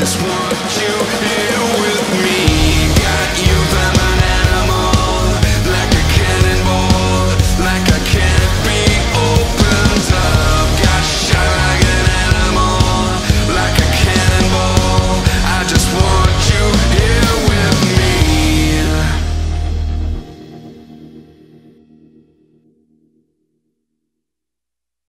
just want